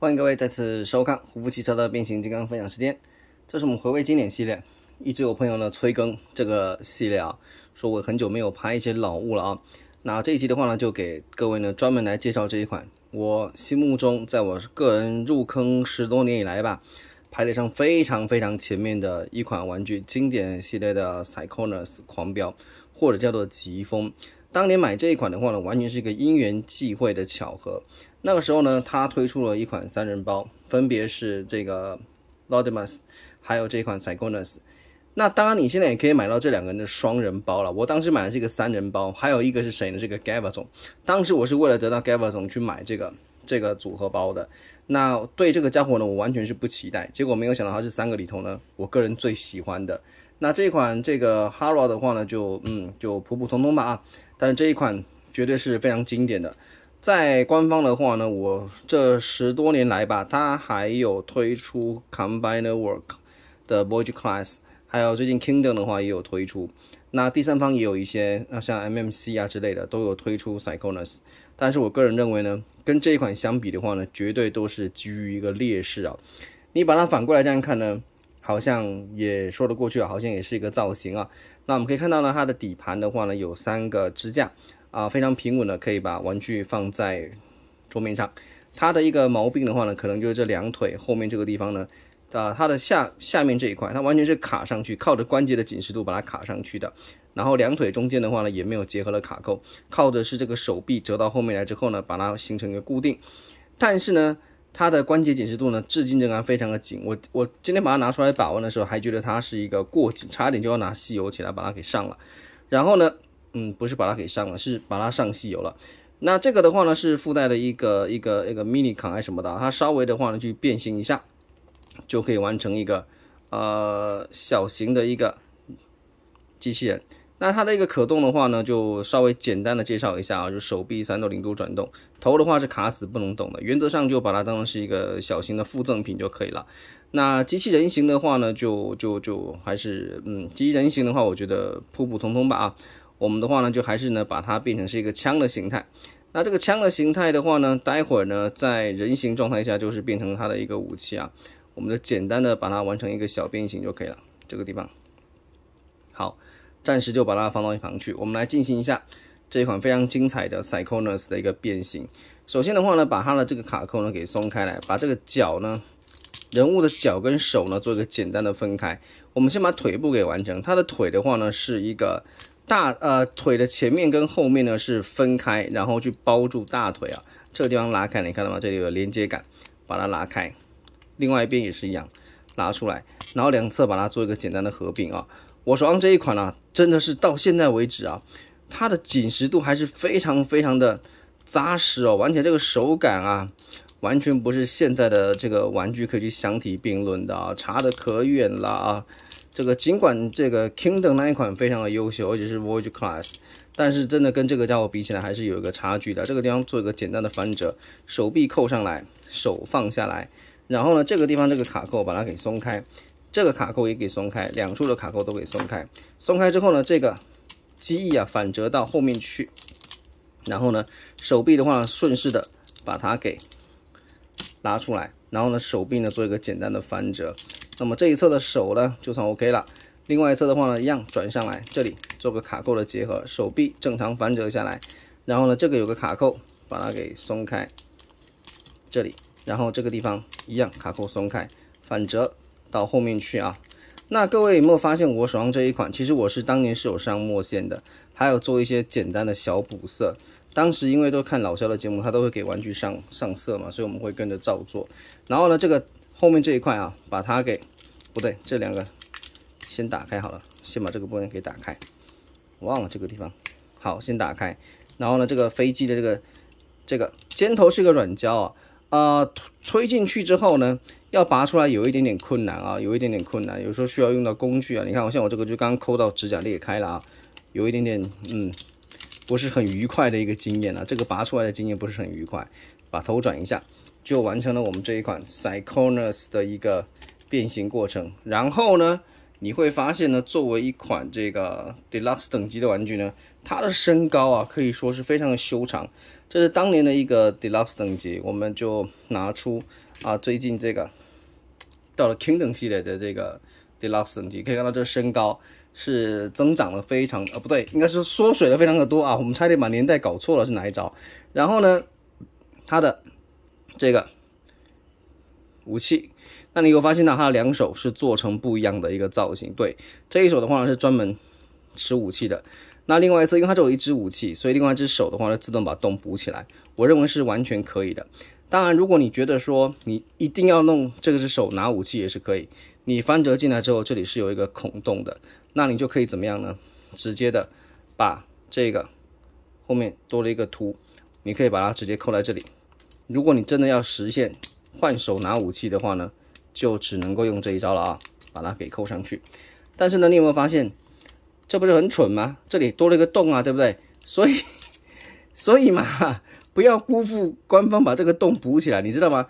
欢迎各位再次收看胡夫汽车的变形金刚分享时间。这是我们回味经典系列，一直有朋友呢催更这个系列啊，说我很久没有拍一些老物了啊。那这一期的话呢，就给各位呢专门来介绍这一款我心目中在我个人入坑十多年以来吧，排得上非常非常前面的一款玩具，经典系列的 Cyclones 狂飙，或者叫做疾风。当年买这一款的话呢，完全是一个因缘际会的巧合。那个时候呢，它推出了一款三人包，分别是这个 Lodimus，还有这款 Cyclones。那当然，你现在也可以买到这两个人的双人包了。我当时买的是一个三人包，还有一个是谁呢？这个 Gava 总。当时我是为了得到 Gava 总去买这个这个组合包的。那对这个家伙呢，我完全是不期待。结果没有想到，它是三个里头呢，我个人最喜欢的。那这款这个 Haro 的话呢，就嗯就普普通通吧啊。但这一款绝对是非常经典的，在官方的话呢，我这十多年来吧，它还有推出 Combine Work 的 Voyage Class，还有最近 Kingdom 的话也有推出。那第三方也有一些，那像 MMC 啊之类的都有推出 Cyclonus，。但是我个人认为呢，跟这一款相比的话呢，绝对都是居于一个劣势啊。你把它反过来这样看呢？好像也说得过去啊，好像也是一个造型啊。那我们可以看到呢，它的底盘的话呢，有三个支架啊，非常平稳的，可以把玩具放在桌面上。它的一个毛病的话呢，可能就是这两腿后面这个地方呢，啊，它的下下面这一块，它完全是卡上去，靠着关节的紧实度把它卡上去的。然后两腿中间的话呢，也没有结合了卡扣，靠的是这个手臂折到后面来之后呢，把它形成一个固定。但是呢，它的关节紧实度呢，至今仍然非常的紧。我我今天把它拿出来把玩的时候，还觉得它是一个过紧，差点就要拿吸油起来把它给上了。然后呢，嗯，不是把它给上了，是把它上吸油了。那这个的话呢，是附带的一个一个一个 mini 扛还是什么的，它稍微的话呢去变形一下，就可以完成一个呃小型的一个机器人。那它的一个可动的话呢，就稍微简单的介绍一下啊，就手臂三六零度转动，头的话是卡死不能动的，原则上就把它当成是一个小型的附赠品就可以了。那机器人形的话呢，就就就还是嗯，机器人形的话，我觉得普普通通吧啊。我们的话呢，就还是呢把它变成是一个枪的形态。那这个枪的形态的话呢，待会儿呢在人形状态下就是变成它的一个武器啊。我们就简单的把它完成一个小变形就可以了，这个地方好。暂时就把它放到一旁去。我们来进行一下这一款非常精彩的 Cyclones 的一个变形。首先的话呢，把它的这个卡扣呢给松开来，把这个脚呢，人物的脚跟手呢做一个简单的分开。我们先把腿部给完成。它的腿的话呢是一个大呃腿的前面跟后面呢是分开，然后去包住大腿啊。这个地方拉开，你看到吗？这里有连接感，把它拉开。另外一边也是一样，拿出来，然后两侧把它做一个简单的合并啊。我手上这一款呢，真的是到现在为止啊，它的紧实度还是非常非常的扎实哦，玩起来这个手感啊，完全不是现在的这个玩具可以去相提并论的啊，差的可远了啊。这个尽管这个 Kingdom 那一款非常的优秀，而且是 Voyage Class，但是真的跟这个家伙比起来还是有一个差距的。这个地方做一个简单的翻折，手臂扣上来，手放下来，然后呢，这个地方这个卡扣把它给松开。这个卡扣也给松开，两处的卡扣都给松开。松开之后呢，这个机翼啊反折到后面去，然后呢，手臂的话顺势的把它给拉出来，然后呢，手臂呢做一个简单的翻折。那么这一侧的手呢就算 OK 了。另外一侧的话呢，一样转上来，这里做个卡扣的结合，手臂正常翻折下来，然后呢，这个有个卡扣，把它给松开，这里，然后这个地方一样卡扣松开，反折。到后面去啊，那各位有没有发现我手上这一款？其实我是当年是有上墨线的，还有做一些简单的小补色。当时因为都看老肖的节目，他都会给玩具上上色嘛，所以我们会跟着照做。然后呢，这个后面这一块啊，把它给不对，这两个先打开好了，先把这个部分给打开。忘了这个地方，好，先打开。然后呢，这个飞机的这个这个尖头是一个软胶啊。呃，推进去之后呢，要拔出来有一点点困难啊，有一点点困难，有时候需要用到工具啊。你看，我像我这个就刚抠到指甲裂开了啊，有一点点，嗯，不是很愉快的一个经验啊。这个拔出来的经验不是很愉快，把头转一下，就完成了我们这一款 c y c o n u s 的一个变形过程。然后呢，你会发现呢，作为一款这个 deluxe 等级的玩具呢，它的身高啊可以说是非常的修长。这是当年的一个 deluxe 等级，我们就拿出啊最近这个到了 Kingdom 系列的这个 deluxe 等级，可以看到这身高是增长了非常呃不对，应该是缩水了非常的多啊。我们差点把年代搞错了是哪一招？然后呢，它的这个武器。那你有发现到它的两手是做成不一样的一个造型？对，这一手的话呢是专门持武器的，那另外一侧因为它只有一支武器，所以另外一只手的话呢自动把洞补起来，我认为是完全可以的。当然，如果你觉得说你一定要弄这个只手拿武器也是可以，你翻折进来之后这里是有一个孔洞的，那你就可以怎么样呢？直接的把这个后面多了一个图，你可以把它直接扣在这里。如果你真的要实现换手拿武器的话呢？就只能够用这一招了啊，把它给扣上去。但是呢，你有没有发现，这不是很蠢吗？这里多了一个洞啊，对不对？所以，所以嘛，不要辜负官方把这个洞补起来，你知道吗？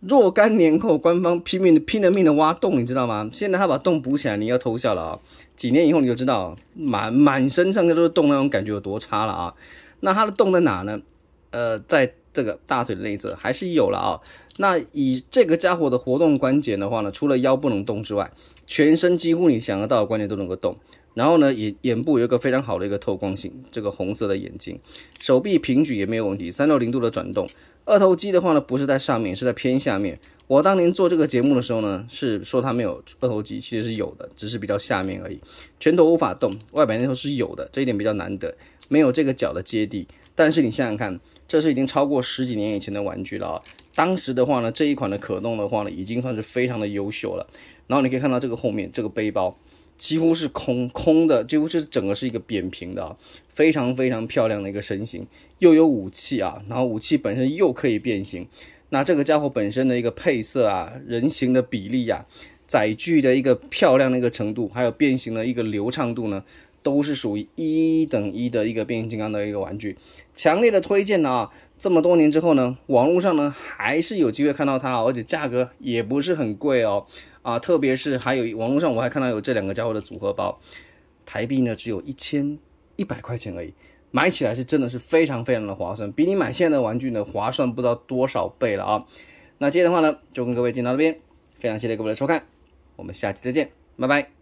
若干年后，官方拼命的拼了命的挖洞，你知道吗？现在他把洞补起来，你要偷笑了啊！几年以后你就知道，满满身上下都是洞那种感觉有多差了啊！那它的洞在哪呢？呃，在这个大腿的内侧还是有了啊。那以这个家伙的活动关节的话呢，除了腰不能动之外，全身几乎你想得到的关节都能够动。然后呢，眼眼部有一个非常好的一个透光性，这个红色的眼睛，手臂平举也没有问题，三六零度的转动。二头肌的话呢，不是在上面，是在偏下面。我当年做这个节目的时候呢，是说它没有二头肌，其实是有的，只是比较下面而已。拳头无法动，外摆那头是有的，这一点比较难得，没有这个脚的接地。但是你想想看，这是已经超过十几年以前的玩具了啊！当时的话呢，这一款的可动的话呢，已经算是非常的优秀了。然后你可以看到这个后面这个背包几乎是空空的，几乎是整个是一个扁平的啊，非常非常漂亮的一个身形，又有武器啊，然后武器本身又可以变形。那这个家伙本身的一个配色啊，人形的比例呀，载具的一个漂亮的一个程度，还有变形的一个流畅度呢。都是属于一等一的一个变形金刚的一个玩具，强烈的推荐呢啊！这么多年之后呢，网络上呢还是有机会看到它，而且价格也不是很贵哦啊！特别是还有网络上我还看到有这两个家伙的组合包，台币呢只有一千一百块钱而已，买起来是真的是非常非常的划算，比你买现在的玩具呢划算不知道多少倍了啊！那今天的话呢，就跟各位讲到这边，非常谢谢各位的收看，我们下期再见，拜拜。